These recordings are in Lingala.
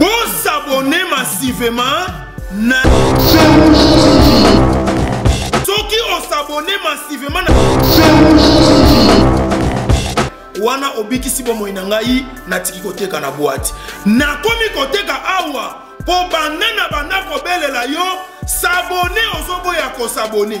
bosabone massivement na soki osabone massivement na wana obikisi bomoi na ngai natiki koteka na bwati nakomi koteka awa mpo banda na banda kobelela yo sabone ozoboya kosabone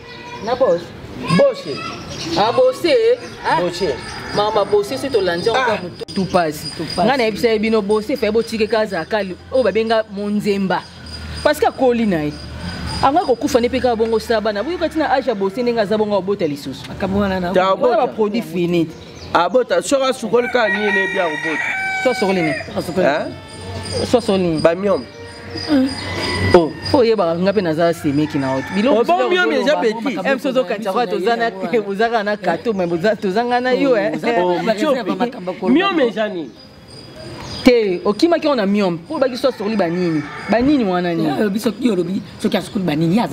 na bos boshe abose ah, ah. boshe mama bose soki tolandi yango ah. motu pasi ngai nayebisa ye bino bose faye botike kazala kali oyo babenga monzemba parce que akoli na ye ango akokufa nde mpe kaka bongo sala bana boyoka ntina age ya bose ndenge aza bongo abota lisusu baproduit fini abota soki asukoli kaka nini ebi akobota so asukoli nini so asukoli nini bamiome oh. po oyebaka nga mpe naza semeki na oto bilobomiomejabekiemsozokataka tozaka na kato me tozanga na yo miomeja nini te okimaki wana miom mpo obaki so asokoli banini banini wana nini biso yo olobi soki asokoli banini ye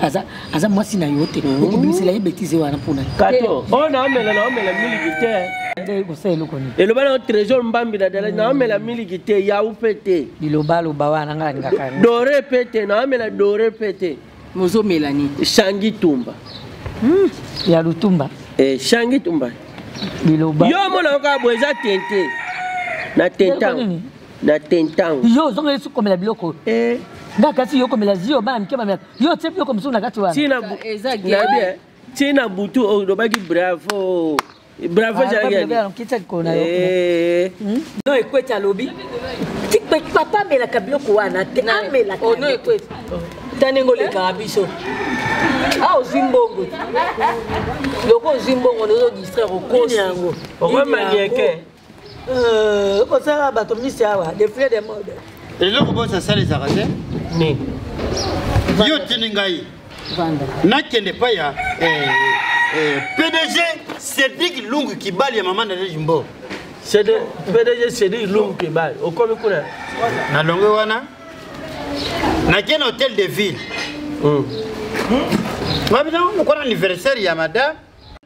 aza aza mwasi na yo te okobimisela ye betise wana mpona kato oyo naomela naomela miliki te kosala eloko nini eloba na trésor mbambi na dala naomela miliki te yau mpe te bilobaloba wana ngai alingaka dore mpe te naomela dore mpe te mozomela nini shangi tumba hmm, ya lutumba eh, shangi tumba biloba yo omonaka kaka boye eza tente na tentango na tentango yo ozongeli sokomela biloko eh. nga kasi yo komela zio bana mike bamela yo otie biloko mosusu na kati wana ti na butu olobaki bravo bravo jalakino eh. hmm? ekwete alobi papa amelaka biloko wana te amelaka oh, ta ndenge olekaka biso a ah, ozwi mbongo loko ozwi mbongo nozodistraire okosi yango okomanieke Euh, kosala bato misi awa defile de mode eloko bosi asalisaka te nini yo otindi ngai nakende epai ya eh, eh, pdg cedrik lungu kibali ya mama nadege mbo pdg cedrik lungu kibali okomi kuna na longue wana nakende hôtel de ville hmm. nga bino mokona anniversaire ya madame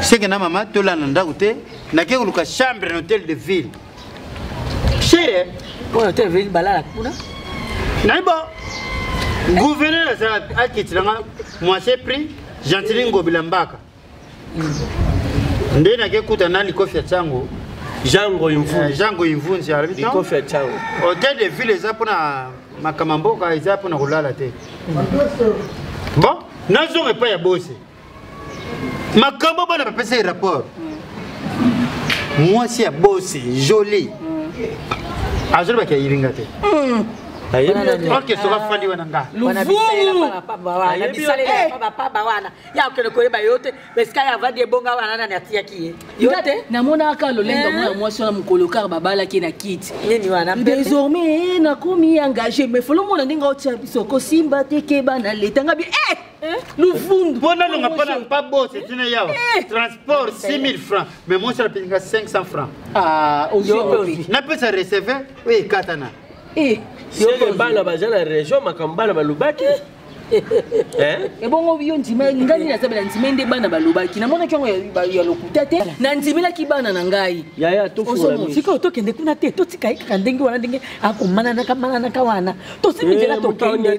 seke na mama tolanda ndako te nake koluka chambre na hotel de ville chere oyo hotel de ville balala kuna naye bo gouverneur azala akitila nga moise prix gentili ngobila mbaka nde nake kuta na likofi ya ntango jango imvunzi eh, jango imvunzi alobi likofi ya ntango hotel de ville eza mpona makambo mboka eza mpona kolala te bon nazonga epai ya bose makambo bana bapesa ye rapport mwasi ya bosi joli azolobaki ayiringa te hmm. oke soki afandi wana nga luvungubapaba wana yakokende koyeba yo te esika ya avandi ebonga wana nani atiyaki ye yo te namonaka lolendo mwana eh. mwasi wana mokolo kar babalaki na kiti nini wana désormais eh, nakomi engage mais folomona ndenge otia biso kosimba te keba na letanga bi eh! Eh, luvundu mpo nalonga mpo na mpa bose tina yawa eh. transport 6000 francs mais mwasi alapesaka 500 francs ah, napesa receve oyo ekatana eh. soki bana baza na région makambo bana balobaki ebongo yo ndima ngai nasabela ndima nde bana balobaki namonaki yango ya lokuta te nandimelaki bana na ngai sikoyo tokende kuna te totika ye kaka ndenge wana ndenge akomananaka mananaka wana tosimbi nzela tokende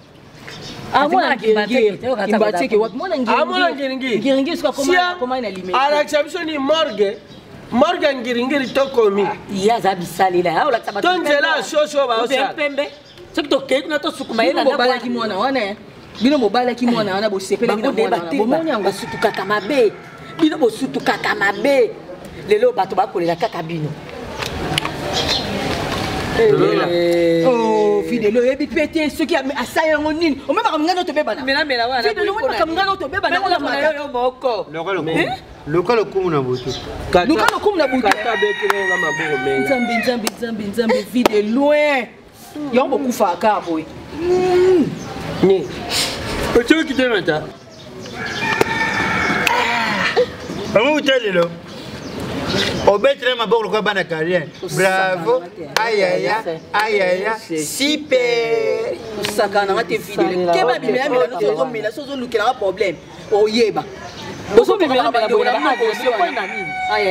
alakisa biso ni morgue morgue ya ngiringiri tokomi to nzela ya soso baosala soki tokei kuna tosukuma ye nabalaki mwana wana bino bobalaki mwana wana bosepelaki na mwana wana bomoni yango basutukaka mabe bino bosutukaka mabe lelo bato bakolela kaka bino eh. oh, fidele oyebi mpe te soki asali yango nini omemaka mongana oyo tobebanafidelelo omemaka mongana oyo tobebanamoko luka lokumu na butu luka lokumu na butu nzambe nzambe nzambe nzambe vide loin yango bokufaka kaka boye ne ocoki te mata yango uta lelo obetele maboko lokola bana carien bravo ayaya ayaya super osakana nga te fidele keba bimela mela nozozomela sozolukelanga problème oyeba ozomemela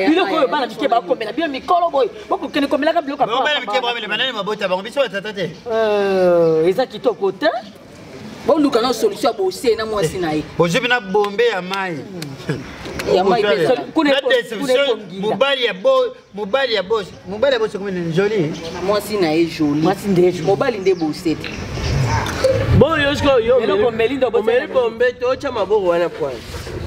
biloko oyo bana mike bakomela bino mikolo boye bokokende komelaka biloko eza kitoko te boluka na solution ya bose na mwasi na ye bozubi na bombe ya mai mobali ya mobali ya bosi mobali ya bosi komene joli mwasi na ye joli mwasi nde joli mobali nde bosete boyo sikoyo omeli bombe te otya maboko wana pwani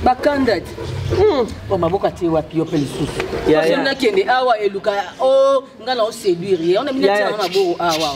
bakanda ti hmm. o maboko atie wapi yo mpe lisusu nakende awa eluka o oh, ngai na oseduire ye ona bino tia na maboko awa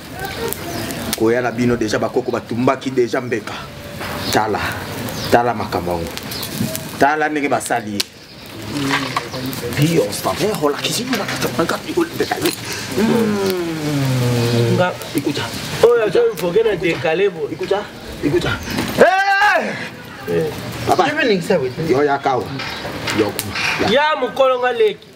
koya na bino deja bakoko batumbaki deja mbeka tala tala makambo yango tala ndenge basali ye biyo standard olakisi yo na kati ya makati olembeka ye ikuta oyo azo invoke na dekale bo ikuta ikuta papa yo yakawa ya mokolo nga leki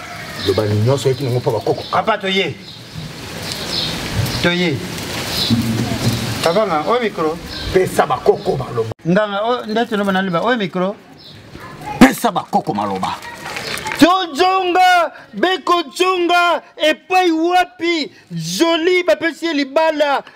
loba nyonso oyaki nango mpo bakoko papa toye toye papa nga oyo mikro pesa bakoko maloba nganga oyo nde toloba na liba oyo mikro pesa bakoko maloba tozonga bekozonga epai wapi joli bapesi ye libala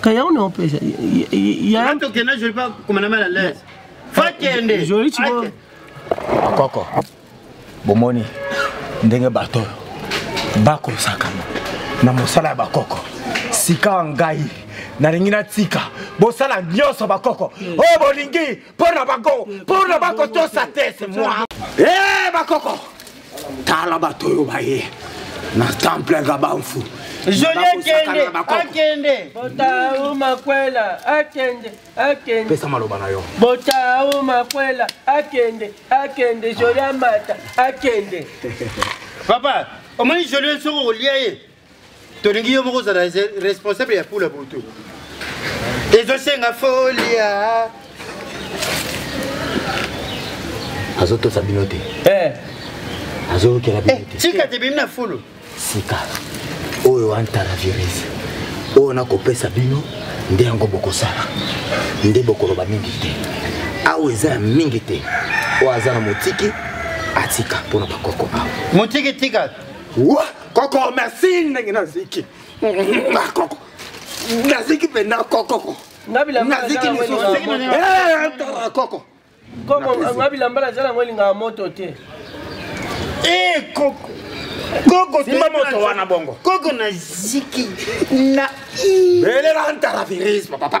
kaya ona opesa ya to kena je pas comme na mala l'aise fa kende je richi ko koko bomoni ndenge bato bakosakana na mosala ya bakoko sikawa ngai nalingi natika bosala nyonso bakoko oyo bolingi mpo na bango mpo na bakotosa te se mwa e eh, bakoko tala bato oyo baye na temple ga bamfu jolie kende akende botau makwela akende akende pesa maloba na yo botau makwela akende akende jolie amata akende papa omoni jolie soki okolia ye tolingi yo moko ozala responsable ya pula butu ezosenga folia azotosa bino te eh. azoyokela bino eh, te tika te bimi na fulu sika oyo antala virus oyo nakopesa bino nde yango bokosala nde bokoloba mingi te awa eza ya mingi te oyo aza na motiki atika mpo na bakoko awa motiki tika wa koko merci ndenge naziki ah, koko naziki mpenza kokoko naziki lisusu eh, koko nga bilamba naza nango elingaka moto te eh, koko koko simba moto wana bongo koko naziki na belela ntaravirisme papa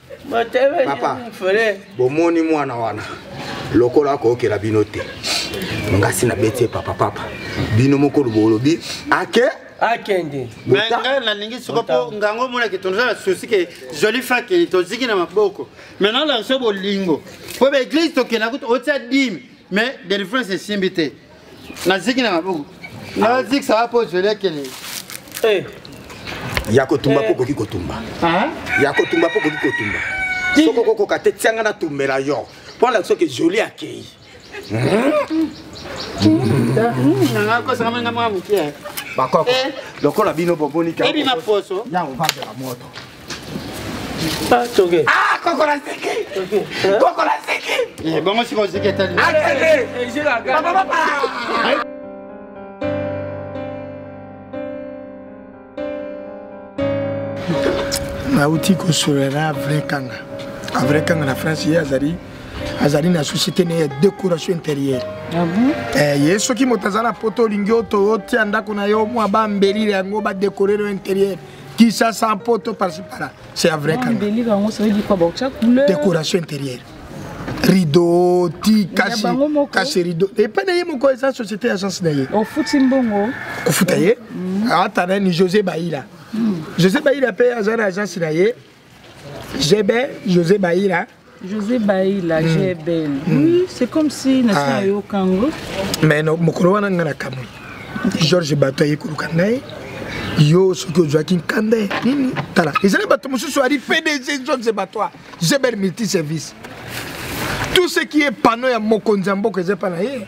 papa bomoni mwana wana lokola akoyokela bino te ngasi nabeti ye papa papa bino moko lobo olobi ake akende ngai nalingi soko mpo ngango omonaki toza na susi ke joli fakeni toziki na maboko mai nalakisa bolingo mpo baeglise tokenda kutu otia dime mais delivrance esimbi te naziki na maboko nazikisa apo zwelekele eh. ya kotumba mpo eh. okoki kotumba ah. ya kotumba mpo okoki kotumba soki okokoka te tianga natumbela yo mpo na soki joli akei bakoko lokola bino bobonika ebima poso yango babela moto Ah, toke. Ah, koko la ziki. Koko la ziki. Eh, bango siko ziki etali. Allez, allez. Eh, je la garde. Papa, papa. nauti kosolela vrai kanga avrai kanga na france ye azali azali na société ne ya décoration intérieure ah eh, ye soki moto aza na poto olingi oto otia ndako na yo mwa bambelile yango badekorelo intérieure Kisasa Mpoto par ci par là. C'est un vrai canon. Décoration intérieure. rideau ti kasi kasi rideau epai na ye moko eza société ya agence na ye ofuti mbongo kofuta ye mm. ata nani josé baila mm. josé baila mpe aza na agence na ye Jebe José Baila. José Baila, mm. Jebel. Mm. Oui, c'est comme si nation ah. yo kango. Mais no mokolo wana nga na kamwe. Georges Bato aye kuluka ngai. Yo soki ozwaki nkanda nini tala ezali bato mosusu ali pdg Georges Bato Jebel multi service tout ce qui est panneau ya mokonzi ya mboka eza epa na ye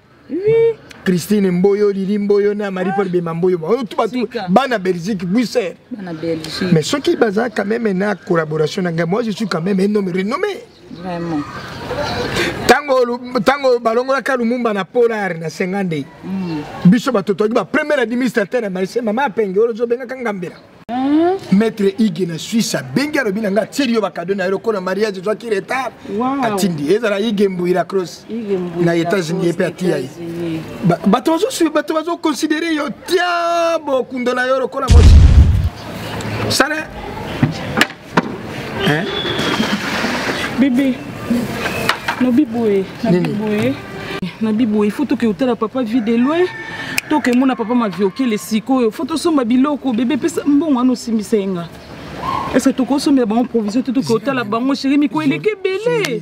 oui Christine Mboyo, Lili Mboyo, na Marie Paul ah. Bema Mboyo, tout partout, Bana Belgique, Bruxelles. Bana Belgique. Mais ce qui baza quand même une collaboration avec moi, je suis quand même un homme renommé. Vraiment. Tango tango balongola ka Lumumba na Polar na 50 mm. Biso batoto ba premier administrateur na Marseille, maman apenge ozo benga kangambela. maître ige na suisse abengi alobi na ngai atili yo bakado na yo lokola mariage ezwaki retard atindi ezala ige mbuira cross na états-unis ye mpe atiya ye bato bazoconsidere yo tia bokundo na yo lokola mosi sale hein bebe nabi boye nabi boye nabi boye ifo toke otala papa vie de loin toke mona papa maviokele sikoyo fo tosomba biloko bebe pesa mbongo wana osimbisa ye nga est ce que tokosombela bango provision te toke otala bango sheri mikolo eleki ebele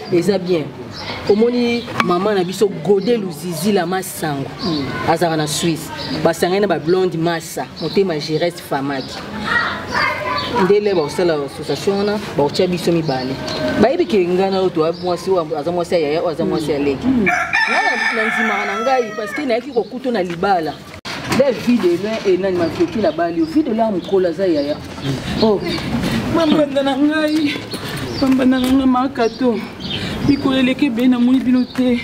eza bien omoni mama na biso gode luzizila masango mm. azalaka na swisse basangani na bablonde masa motema gereste famaki nde le bakosala association wana bakotya biso mibale bayebi ke ngai nayo toa mwasi oyo aza mwasi ya yaya oyo aza mwasi ya leki mm. ngai na nzimaka na ngai parce que nayaki kokuto na libala nde vie de loin e nani mafiokila bali yo vie de loin mokolo aza yaya o mambanda na ngai mambanda na ngai makato mikolo eleki ebele namoni bino te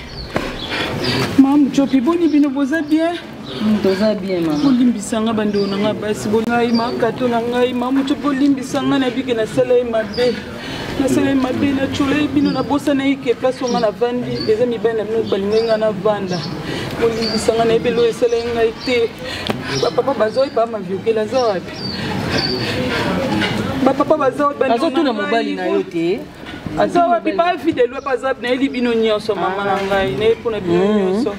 mamucopi boni bino boza bien mm, toza bien mama bolimbisa nga bandeko na ngai basi bongai makato na ngai mamucopi bolimbisa ngai nabike nasala ye mabe nasalai mabe nacolai bino nabosanaki ke place onga na vandi eza mibali na bino balingai ngai na vanda bolimbisa ngai nayebi elo esalai ngai te bapapa bazwaki paa maviokela aza wapi bapapa baza wapi azotuna mobali na yo te aza wapi bafidele wapi aza nayeli bino nyonso mama na ngai nayebi mpona bino ah. nyonso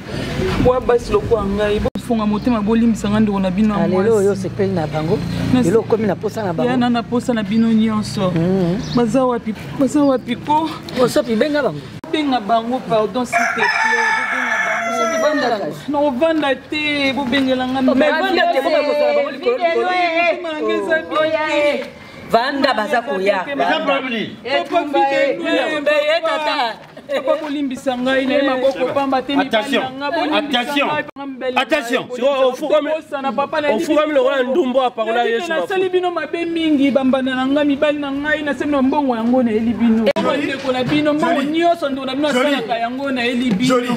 Wa basi lokola ngai bofunga motema bolimbisa ngai ndeko na bino ah, lelo oyo osepeli na bango lelo okomi na posa na bangoyana na posa na bino nyonso mhm. baza wapi baza wapi ko osopi benga bango benga bango pardon s'il te plaît na ovanda te bobengela ngai vanda baza koya papa bolimbisa ngai na ye maboko pamba te mibalinaattentionattentionofukami lokola ndumbo apakola yesu nasali bino mabe mingi bambanda na ngai mibali na ngai nasali na mbongo yango nayeli bino ndeko na bino mbongo nyonso ndeko na bino asalaka yango nayeli bino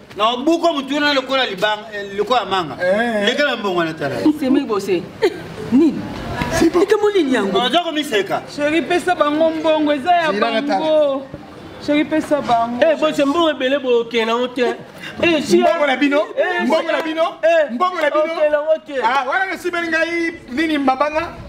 na obuko motu wana lokola eh, lokola manga eh. lekela mbongo na tala semeki bose nini likambo nini yango oza komiseka sheri pesa bango mbongo eza ya bango sheri pesa bango eh, bose mbongo ebele boke nango te eh, mbongo na bino mbongo na bino mbongo na bino ah, wana nasibeli ngai nini mabanga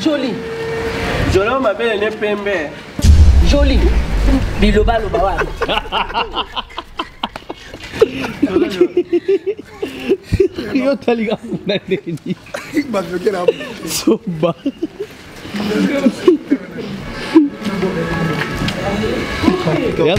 Jolie. Jolie ma belle ne pembe. Jolie. Biloba loba wa. Yo tali ka funda ndenge nini? Ba bloquer la. Soba. Yep.